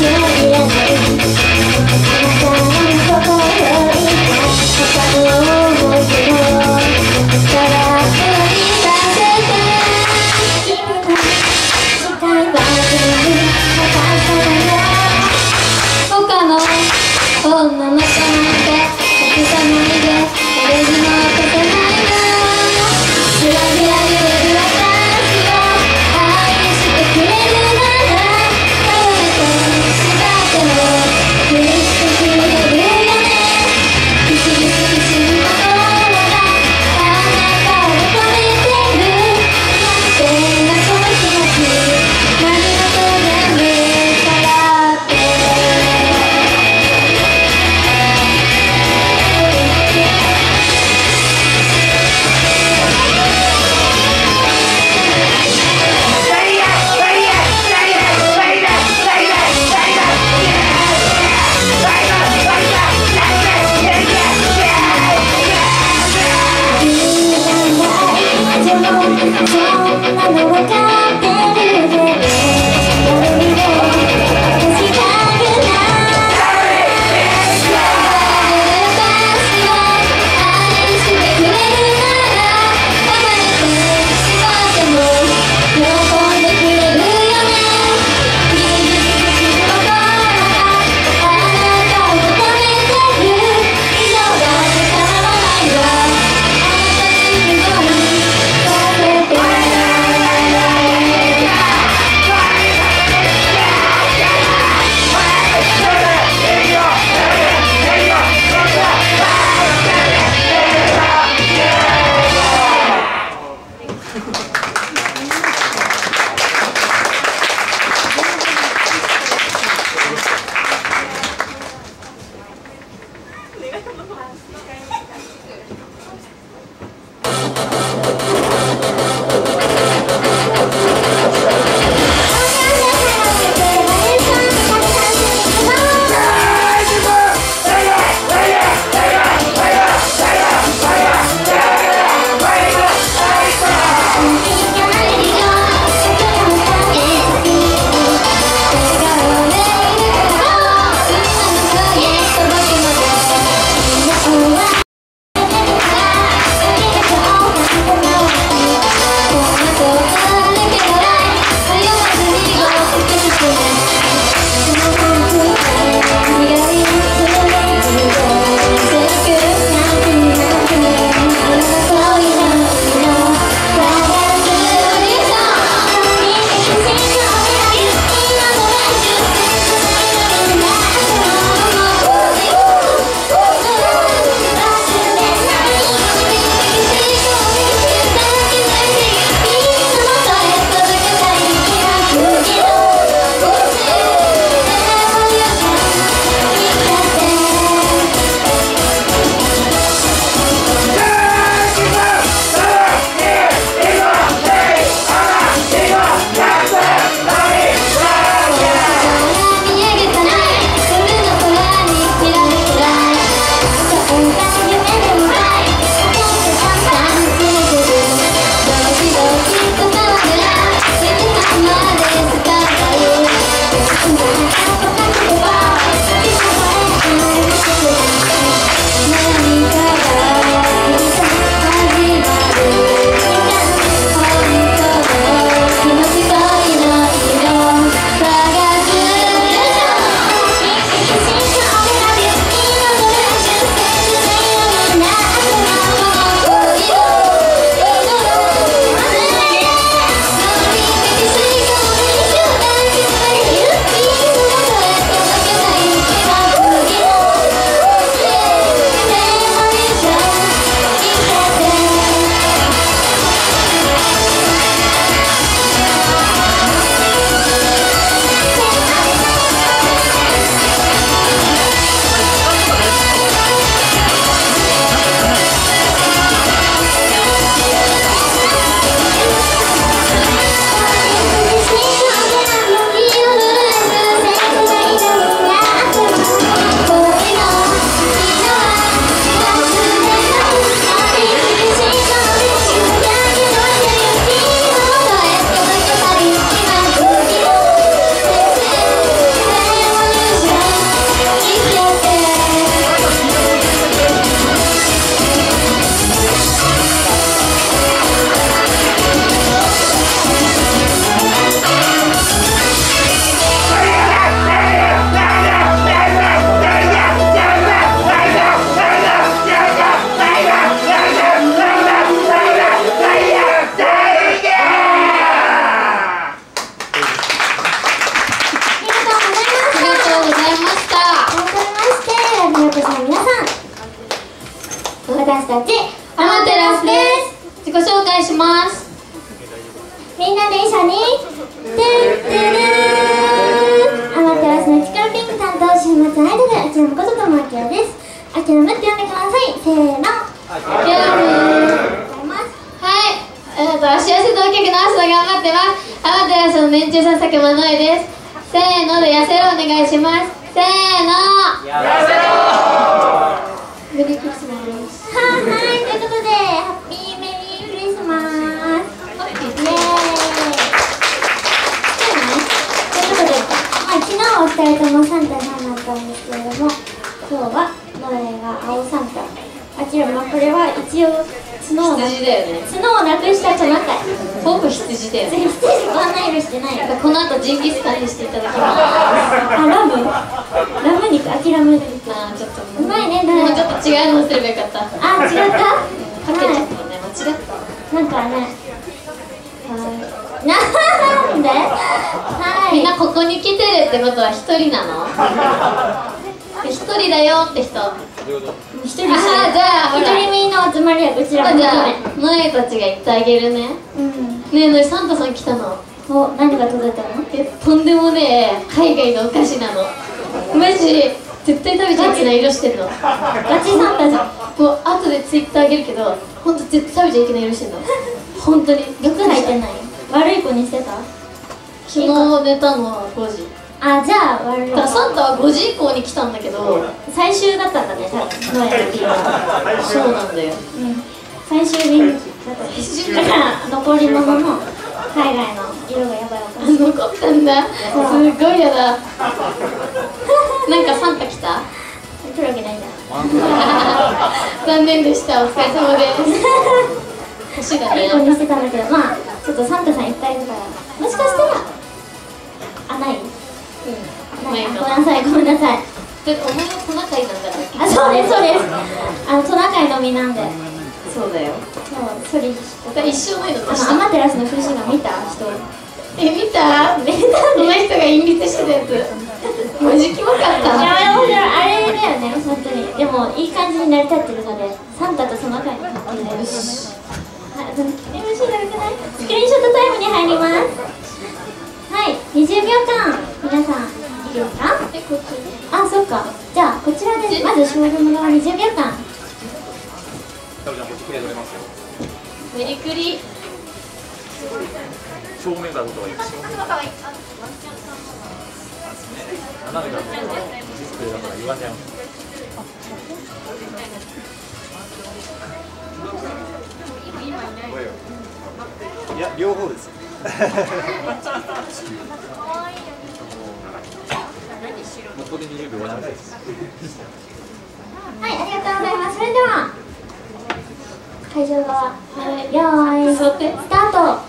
You. え海外のお菓子なの。マジ絶対食べちゃいけない色してるの。ガチサンタじゃん。もう後でツイッターあげるけど本当絶対食べちゃいけない色してるの。本当に。毒入ってない悪い子にしてた？昨日寝たのは5時。あじゃあ悪い。だサンタは5時以降に来たんだけど最終だったんだね多分。ノエそうなんだよ、うん、最終便だっただから残り物の海外の色がやばい残ったんだすごいやだ。なんかサンタ来た？来るわけないん。だ残念でした。お疲れ様です。星がね。にしてたんだけどまあちょっとサンタさんいっぱいいるからもしかしたらあない？うん、ごめんなさいごめんなさい。でお前はトナカイなんだあそうですそうです。あのトナカイの実なんでそうだよ。そうそれ一生ないのあの。アマテラスの風刺画見た？人。え見た？見た。この人が隠密してたやつ。マジキモかった。いや面白いあれだよね本当に。でもいい感じに成り立ってるのでサンタとトナカイになってるし MC なくない？スクリーンショットタイムに入ります。はい20秒間。皆さんいいですか？あそっか。じゃあこちらでまずショールーム側20秒間メリクリ正面からいいです斜めからディスプレイだからいや両方ですここで20秒終わりますはいありがとうございますそれでは会場側よーいスタート。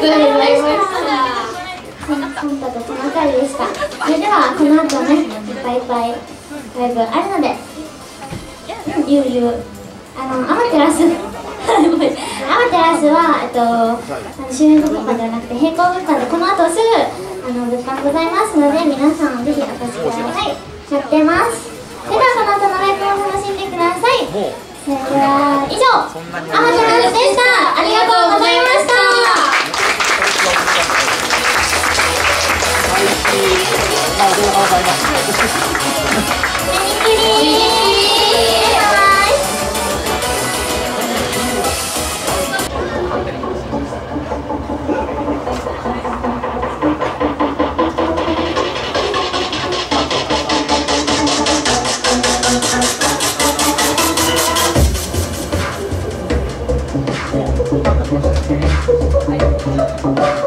とうございました。サンタとトナカイでした。それではこの後ね、いっぱいいっぱいライブあるので、ゆうゆうあのアマテラス アマテラスはえっと周辺の物販ではなくて並行物販でこの後すぐあの物販ございますので皆さんぜひお越しください。やってます。それではこの後のライブを楽しんでください。それでは以上アマテラスでした。ありがとうございました。はい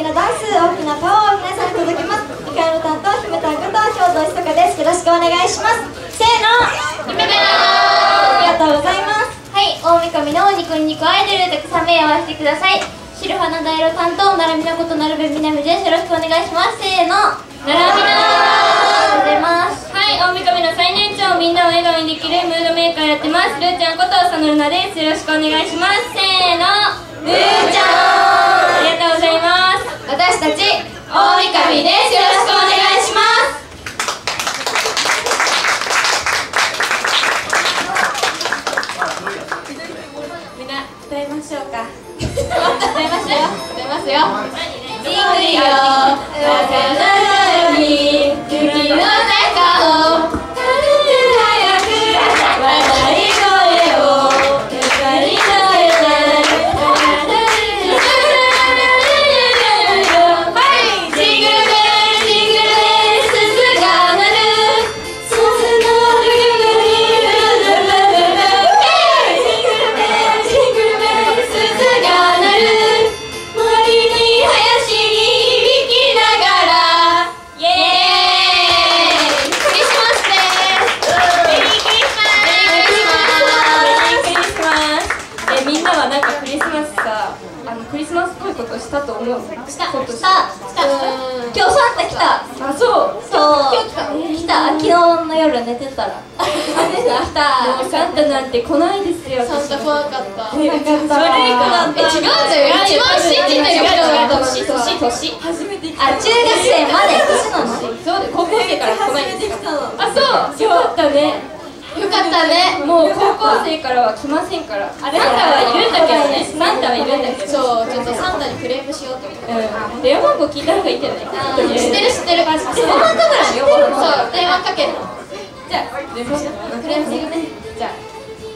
きなダンス大きなパワーを皆さんに届けます。イカの担当姫たんこと兵藤ひそかです。よろしくお願いします。せーの。姫べありがとうございます。はい、大神のニコニコアイドルたくさん目を合わせてください。白花大色担当ならみなことなるべみなみです。よろしくお願いします。せーの。ならみなございますはい、大神の最年長みんなを笑顔にできるムードメーカーやってます。ルーちゃんこと佐野ルナです。よろしくお願いします。せーの。ルーちゃん。ありがとうございます私たち大神です。よろしくお願いします。みんな歌いましょうか。歌いますよ。歌いますよ。いくよなに雪の中をあそう。そう。来た昨日の夜寝てたら来たもう。サンタなんて来ないですよサンタ怖かった。悪い子だった。え違うんだよ。一番信じてる年年年初めて来あ中学生まで年なのそう。で高校生から来ないんですかあそう。よかったねよかったね。もう高校生からは来ませんから。サンタはいるんだけどね。サンタはいるんだけど。そう。ちょっとサンタにクレームしようと思って。う。ん電話番号聞いた方がいいんじゃない？知ってる知ってる知ってる。ご飯だからよそう電話かける。のじゃあ電話しようクレームするね。じゃあ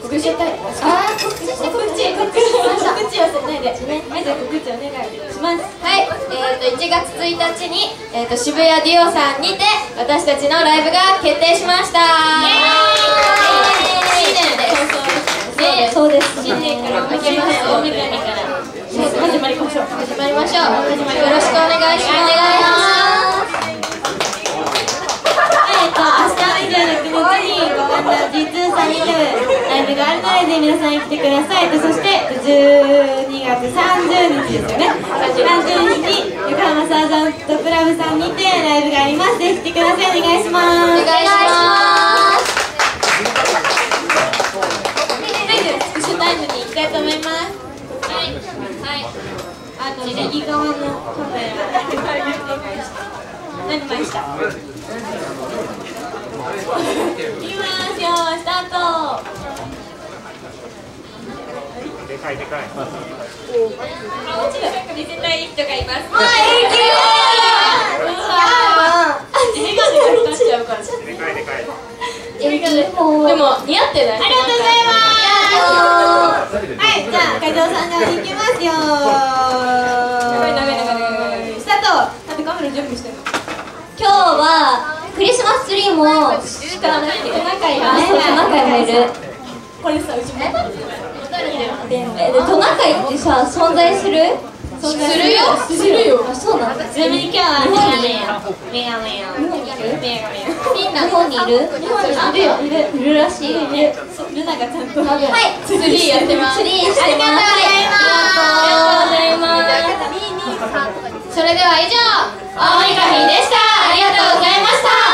告知したいあー告知して告知。告知しました告知ないでまずは告知お願いします。はい、えー、と1月1日に、えー、と渋谷ディオさんにて私たちのライブが決定しました。新年ですねそうです新年から明けましておめでとうから始まりましょう。始まりましょう。よろしくお願いします。えっと、明日26日に五反田 G2 さんにてライブがあるので皆さん来てください。とそして12月30日ですよね。30日に横浜サーザントクラブさんにてライブがあります。ぜひ来てください。お願いします。お願いします。タイムに行きたいと思いますあと右側のカメラ何枚したいきますよスタートでかいでかい。あ、ちい人がいます。もうけよ。か。でかいでかい。でも似合ってない？ありがとうございます。はい、じゃあ会長さん行きますよスタート。カメラ準備してる？今日はクリスマスツリーも。中にもいる。これさ、うちも。えでトナカイってさ存在する？するよ。するよ。あそうなの？ちなみに今日はメガメガ日本にいる？メガメガみんな日本にいる？日本にいるよいるいる。らしいルナがちゃんと。はい。ツリーやってます。ツリーしてます。ありがとうございます。ありがとうございます。それでは以上大井神でしたありがとうございました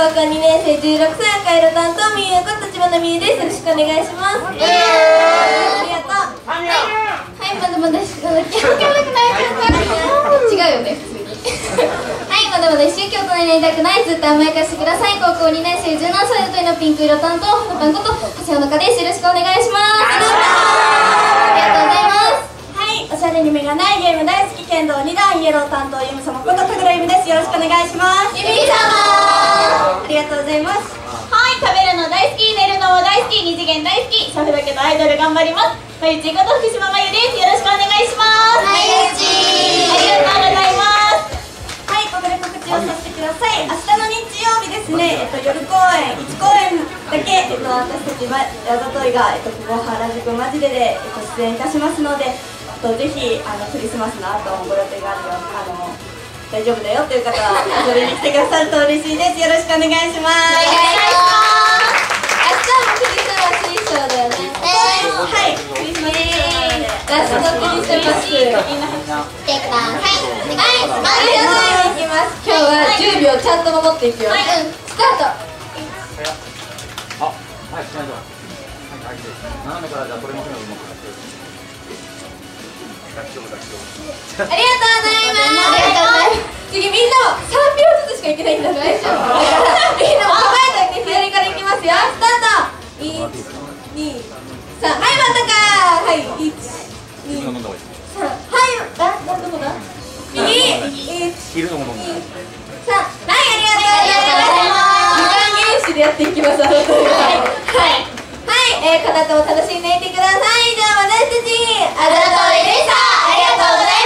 生16歳赤色担当みゆこと立花みゆです。よろしくお願いします。ありがとう。はいまだまだしかなきゃ違うよね普通に。はいまだまだ一周京都になりたくない。ずっと甘やかしてください。高校2年生17歳の時のピンク色担当花パンこと長谷尾中です。よろしくお願いします。ありがとうございますはい、おしゃれに目がないゲーム大好き剣道2段イエロー担当ゆむ様こと神楽ゆむです。よろしくお願いします。ゆみ様ありがとうございます。はい食べるの大好き寝るのも大好き二次元大好きシャフだけどアイドル頑張ります。まゆちんこと福島まゆです。よろしくお願いします。まゆちありがとうございます。はい、ここで告知をさせてください。明日の日曜日ですね、えっと、夜公演1公演だけ、えっと、私たちまあざといが、えっと、ここ原宿マジでで、えっと、出演いたしますので、えっと、ぜひあのクリスマスの後もご予定があるよあの大丈夫だよという方は遊びに来てくださると嬉しいですよろしくお願いします。お願いします。明日もクリスマス衣装だよねはい、クリスマス衣装なのでラストクリスマス来てください。お願い。しますありがとうござい。ます今日は10秒ちゃんと守ってい。くよ、うん、スタートあ、はい、しましょう。はい、はい、斜めからじゃあこれも全部持って大丈夫大丈夫ありがとうございます。次みんなも三秒ずつしかいけないんだ大丈夫。みんなえといて左からきますよ。スタート。一、二、三。はい。はい一、二、三。はいだどこだ。はいありがとうございます。時間厳守でやっていきます。はいはい、えー、この後も楽しんでいてください。じゃあ私たちあざといました。ありがとうございます。